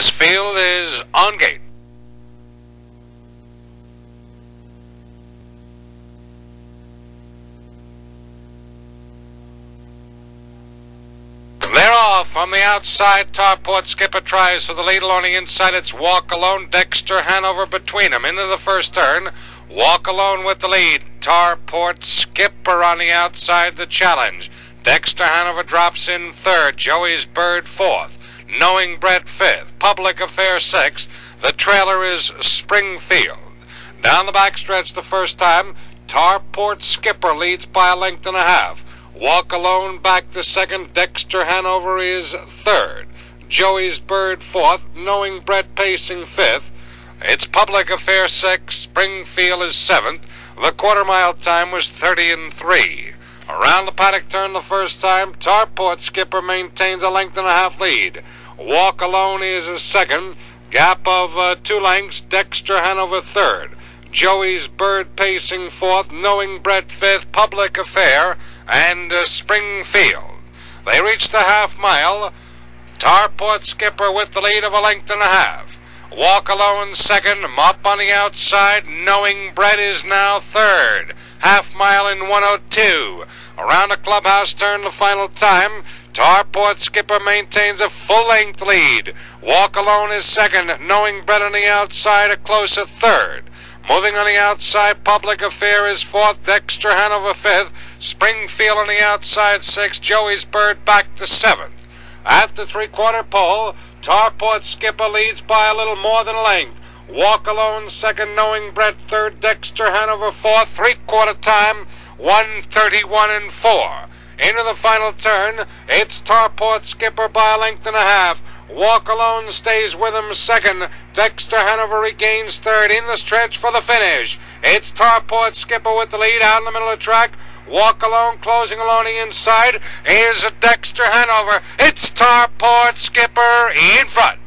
This field is on gate. They're off on the outside. Tarport skipper tries for the lead on the inside. It's Walk Alone. Dexter Hanover between them into the first turn. Walk Alone with the lead. Tarport skipper on the outside. The challenge. Dexter Hanover drops in third. Joey's Bird fourth. Knowing Brett fifth. Public Affair sixth. The trailer is Springfield. Down the backstretch the first time. Tarport skipper leads by a length and a half. Walk Alone back the second. Dexter Hanover is third. Joey's Bird fourth. Knowing Brett pacing fifth. It's Public Affair sixth. Springfield is seventh. The quarter mile time was 30 and 3. Around the paddock turn the first time. Tarport skipper maintains a length and a half lead. Walk Alone is a second. Gap of uh, two lengths. Dexter Hanover third. Joey's Bird pacing fourth. Knowing Brett fifth. Public Affair and uh, Springfield. They reach the half mile. Tarport skipper with the lead of a length and a half. Walk Alone second. Mop on the outside. Knowing Brett is now third. Half mile in 102. Around the clubhouse turn the final time. Tarport skipper maintains a full length lead. Walk Alone is second. Knowing Brett on the outside a closer third. Moving on the outside, Public Affair is fourth. Dexter Hanover fifth. Springfield on the outside sixth. Joey's Bird back to seventh. At the three-quarter pole, Tarport skipper leads by a little more than length. Walk Alone second, knowing Brett third. Dexter Hanover fourth. Three-quarter time, 131 and four. Into the final turn, it's Tarport skipper by a length and a half. Walk Alone stays with him second. Dexter Hanover regains third in the stretch for the finish. It's Tarport skipper with the lead out in the middle of the track. Walk Alone closing along the inside is a Dexter Hanover. It's Tarport skipper in front.